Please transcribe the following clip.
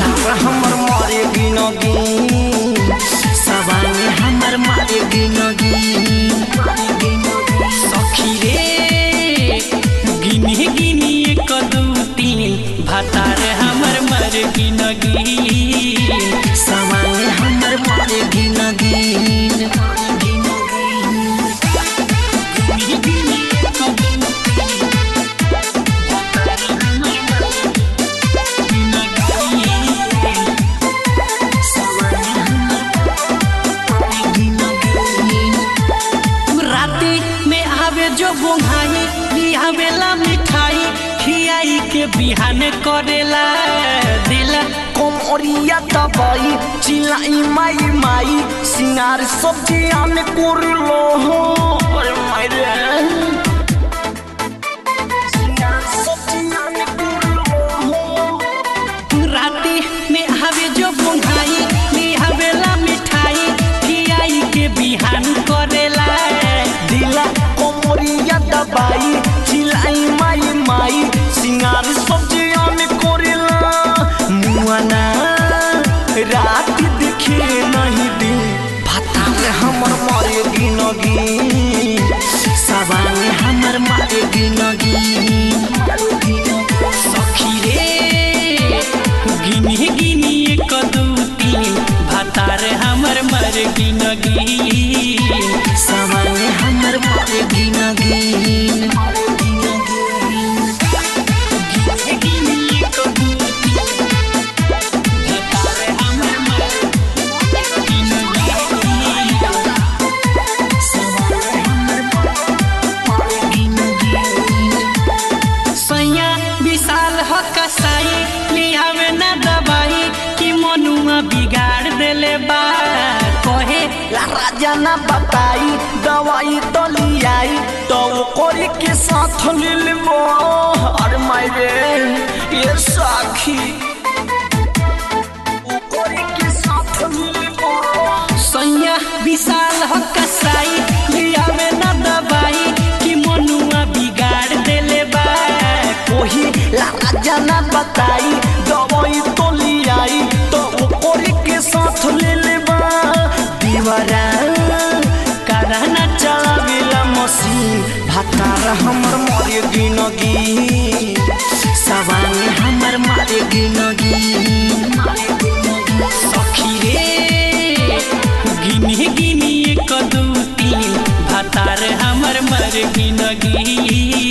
भातार हमर मारे गिनगी सवांग हमर मारे आवे जो बोंघाई लियावेला मिठाई खियाई के बिहान करेला दिला कोमरिया दबाई चिलाई माई माई सिंगार सब्जिया में कोरलो हो मारे ला ना बताई, दवाई तो लियाई तो कोरी के साथ ले लेबो अरे रे ये साखी। सैया विशाल ह कसाई लियावे ना दवाई, कि मनुआ बिगाड़ देले बा। कोही ला राजा ना बताई हमर मारे गिनगी। सवांग हमर मारे गिनगी। सखी रे गिनी गिनी एक, दू, तीन। भतार हमर मर गिनगी।